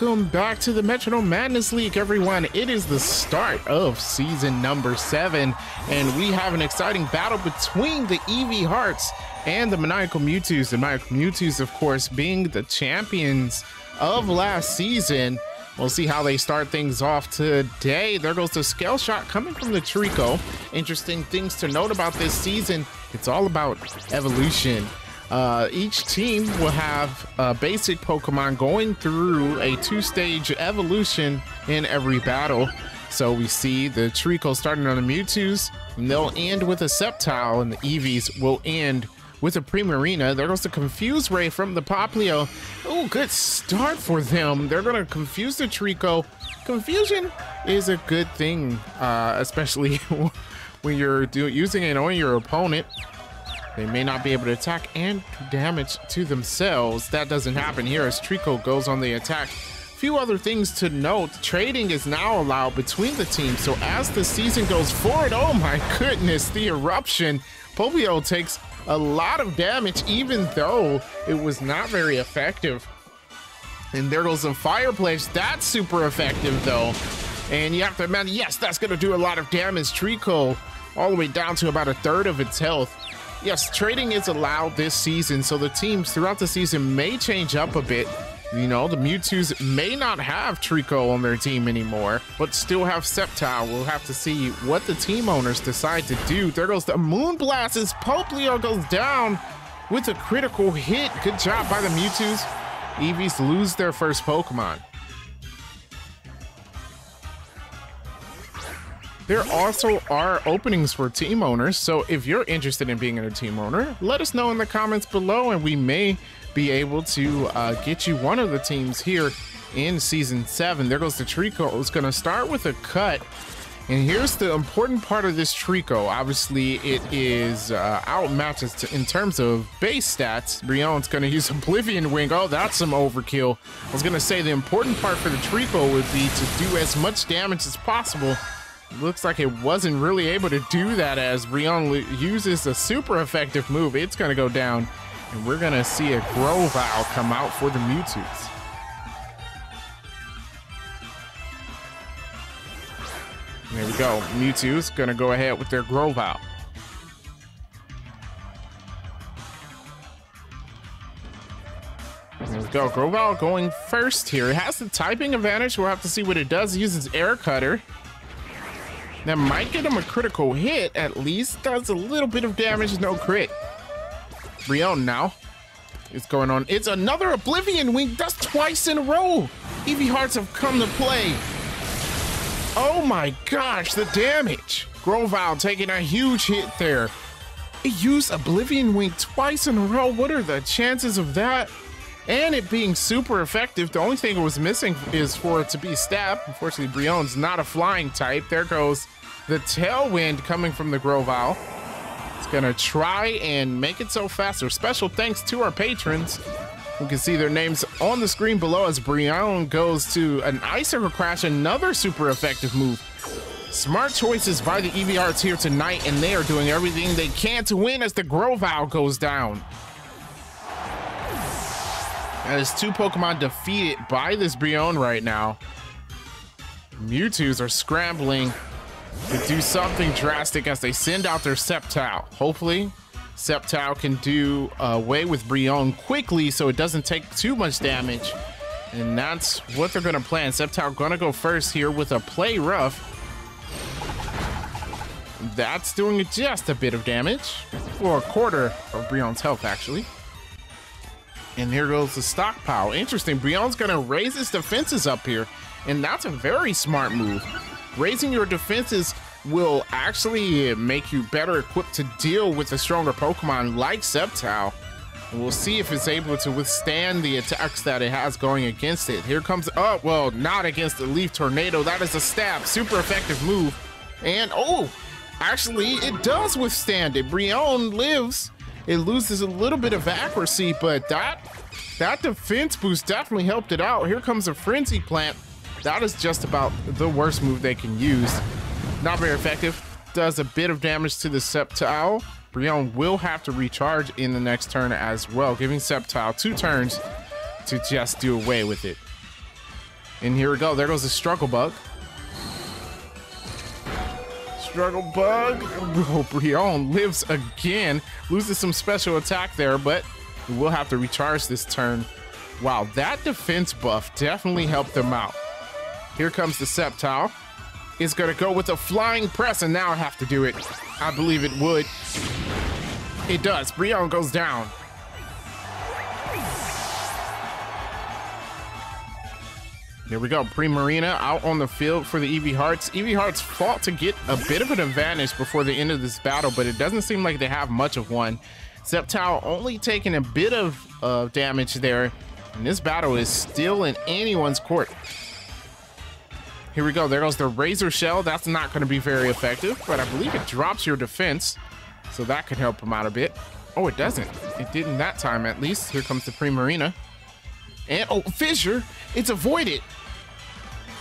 Welcome back to the Metronome Madness League, everyone. It is the start of season number seven, and we have an exciting battle between the Eevee Hearts and the Maniacal Mewtwo's. The Maniacal Mewtwo's, of course, being the champions of last season. We'll see how they start things off today. There goes the scale shot coming from the Treecko. Interesting things to note about this season. It's all about evolution. Uh, each team will have a basic Pokemon going through a two-stage evolution in every battle. So we see the Treecko starting on the Mewtwo's, and they'll end with a Sceptile, and the Eevees will end with a Primarina. There goes the Confuse Ray from the Popplio. Oh, good start for them. They're going to confuse the Treecko. Confusion is a good thing, uh, especially when you're using it on your opponent. They may not be able to attack and damage to themselves. That doesn't happen here as Treecko goes on the attack. Few other things to note. Trading is now allowed between the teams. So as the season goes forward, oh my goodness, the eruption. Popplio takes a lot of damage, even though it was not very effective. And there goes the Fire Blast. That's super effective though. And you have to imagine, yes, that's gonna do a lot of damage. Treecko all the way down to about a third of its health. Yes, trading is allowed this season, so the teams throughout the season may change up a bit. You know, the Mewtwo's may not have Treecko on their team anymore, but still have Sceptile. We'll have to see what the team owners decide to do. There goes the Moonblast as Popplio goes down with a critical hit. Good job by the Mewtwo's. Eevees lose their first Pokemon. There also are openings for team owners, so if you're interested in being a team owner, let us know in the comments below and we may be able to uh, get you one of the teams here in season seven. There goes the Treecko. It's going to start with a cut. And here's the important part of this Treecko. Obviously, it is uh, outmatched in terms of base stats. Brionne's going to use Oblivion Wing. Oh, that's some overkill. I was going to say the important part for the Treecko would be to do as much damage as possible looks like it wasn't really able to do that as Brionne uses a super effective move. It's going to go down, and we're going to see a Grovyle come out for the Mewtwo's. There we go. Mewtwo's going to go ahead with their Grovyle. There we go. Grovyle going first here. It has the typing advantage. We'll have to see what it does. It uses Air Cutter. That might get him a critical hit, at least. Does a little bit of damage, no crit. Brionne now. It's going on. It's another Oblivion Wing. That's twice in a row. Eevee Hearts have come to play. Oh my gosh, the damage. Grovyle taking a huge hit there. It used Oblivion Wing twice in a row. What are the chances of that? And it being super effective. The only thing it was missing is for it to be stabbed. Unfortunately, Brionne's not a flying type. There goes the Tailwind coming from the Grove Grovyle. It's gonna try and make it so faster. Special thanks to our patrons. You can see their names on the screen below as Brionne goes to an Icicle Crash, another super effective move. Smart choices by the Hearts here tonight, and they are doing everything they can to win as the Grove Grovyle goes down. That is two Pokemon defeated by this Brionne right now. Mewtwo's are scrambling to do something drastic as they send out their Sceptile. Hopefully, Sceptile can do away with Brionne quickly so it doesn't take too much damage. And that's what they're going to plan. Sceptile going to go first here with a Play Rough. That's doing just a bit of damage. For a quarter of Brionne's health, actually. And here goes the stockpile. Interesting. Brionne's going to raise his defenses up here. And that's a very smart move. Raising your defenses will actually make you better equipped to deal with a stronger Pokemon like Sceptile. We'll see if it's able to withstand the attacks that it has going against it. Here comes, oh, well, not against the Leaf Tornado. That is a stab. Super effective move. And, oh, actually, it does withstand it. Brionne lives. It loses a little bit of accuracy, but that that defense boost definitely helped it out. Here comes a Frenzy Plant. That is just about the worst move they can use. Not very effective. Does a bit of damage to the Sceptile. Brionne will have to recharge in the next turn as well, giving Sceptile two turns to just do away with it. And here we go. There goes the struggle bug. Struggle bug. Oh, Brionne lives again. Loses some special attack there, but we will have to recharge this turn. Wow, that defense buff definitely helped them out. Here comes the Sceptile. It's gonna go with a flying press, and now I have to do it. I believe it would. It does. Brionne goes down. There we go. Primarina out on the field for the Eevee Hearts. Eevee Hearts fought to get a bit of an advantage before the end of this battle, but it doesn't seem like they have much of one. Sceptile only taking a bit of uh, damage there, and this battle is still in anyone's court. Here we go. There goes the Razor Shell. That's not going to be very effective, but I believe it drops your defense, so that could help him out a bit. Oh, it doesn't. It didn't that time, at least. Here comes the Primarina. And, oh, Fissure. It's avoided.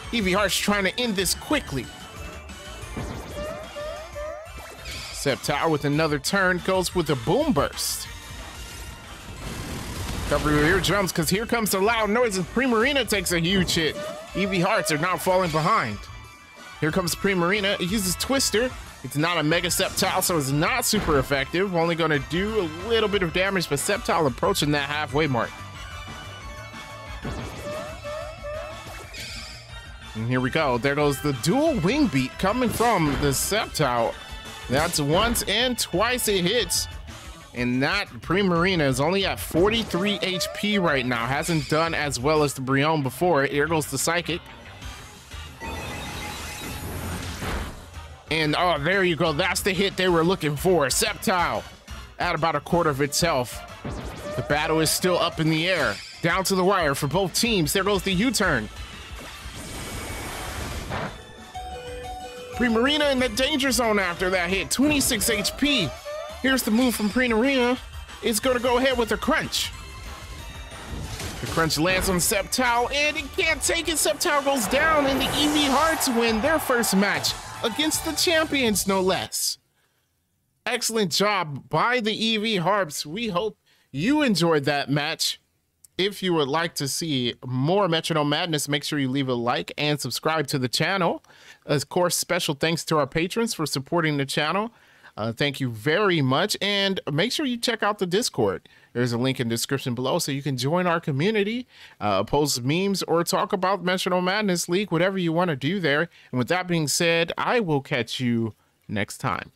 Eevee Heart's trying to end this quickly. Sceptile with another turn goes with a Boomburst. Cover your eardrums, because here comes the loud noise, and Primarina takes a huge hit. Eevee Hearts are now falling behind. Here comes Primarina. It uses Twister. It's not a Mega Sceptile, so it's not super effective. Only going to do a little bit of damage, but Sceptile approaching that halfway mark. And here we go. There goes the dual wing beat coming from the Sceptile. That's once and twice it hits. And that Primarina is only at 43 HP right now. Hasn't done as well as the Brionne before. Here goes the Psychic. And oh, there you go. That's the hit they were looking for. Sceptile at about a quarter of its health. The battle is still up in the air. Down to the wire for both teams. There goes the U-turn. Primarina in the danger zone after that hit. 26 HP. Here's the move from Primarina. It's to go ahead with a crunch. The crunch lands on Sceptile, and it can't take it. Sceptile goes down, and the Eevee Hearts win their first match against the champions, no less. Excellent job by the Eevee Hearts. We hope you enjoyed that match. If you would like to see more Metronome Madness, make sure you leave a like and subscribe to the channel. Of course, special thanks to our patrons for supporting the channel. Uh, thank you very much. And make sure you check out the Discord. There's a link in the description below so you can join our community, uh, post memes, or talk about Metronome Madness League, whatever you want to do there. And with that being said, I will catch you next time.